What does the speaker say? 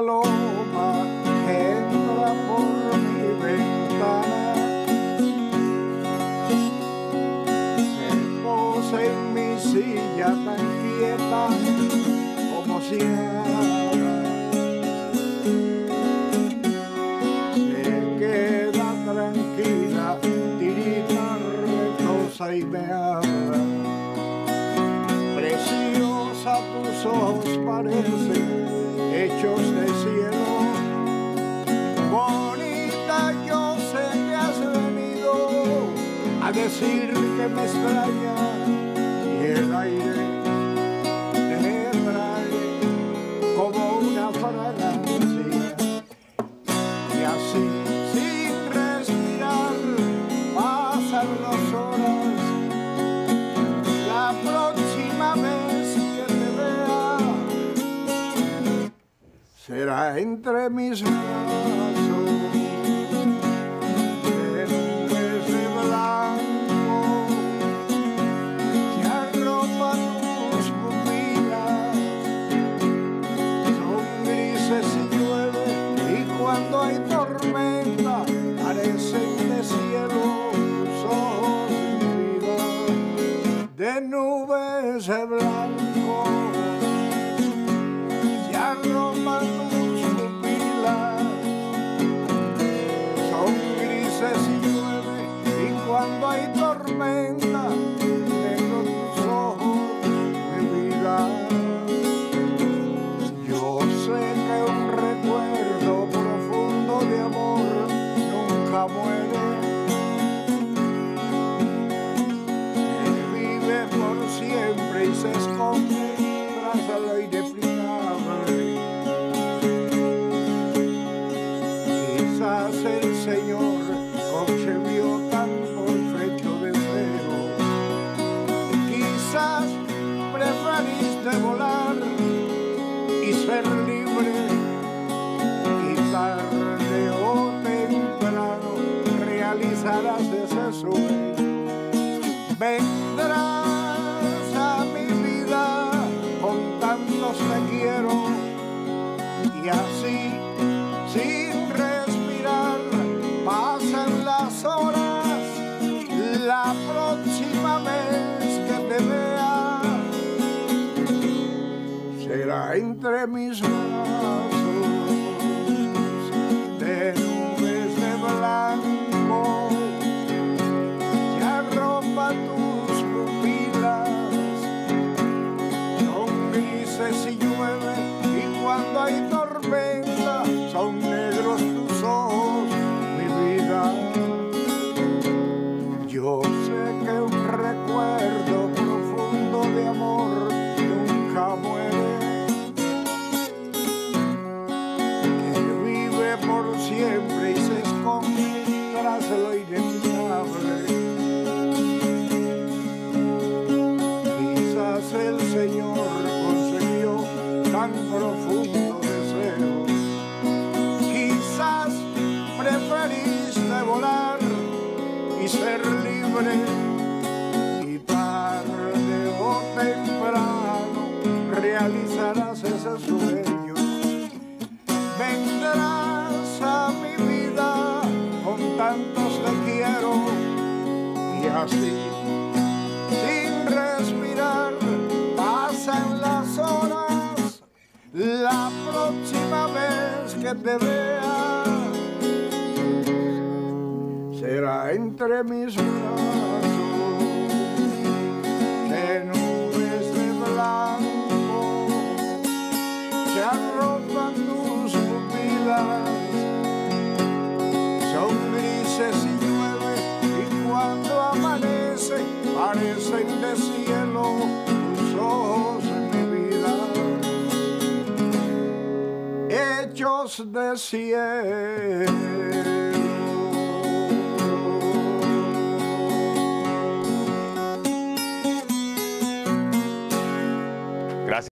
paloma que entra por mi ventana. Se posa en mi silla tan quieta como siempre. Se queda tranquila, tirita, retosa y me habla. Preciosa tus ojos parecen me extraña y el aire te trae como una fragancia. Y así, sin respirar, pasan las horas. La próxima vez que te vea será entre mis brazos. Hay tormenta parecen de cielo ojos vida de nubes de blanco. Que arropan tus pupilas son grises y llueve y cuando hay tormenta se esconde tras Quizás el Señor concebió tan perfecto deseo. Quizás preferiste volar y ser libre. Y tarde o temprano realizarás ese sueño. Vendrás así sin respirar pasan las horas la próxima vez que te vea será entre mis brazos de nubes de blanco que arropa tus pupilas son grises y llueve y cuando hay tan profundo deseo. Quizás preferiste volar y ser libre. Y tarde o temprano realizarás ese sueño. Vendrás a mi vida con tantos te quiero y así que será entre mis brazos de nubes de blanco que arropan tus pupilas son grises hechos de cielo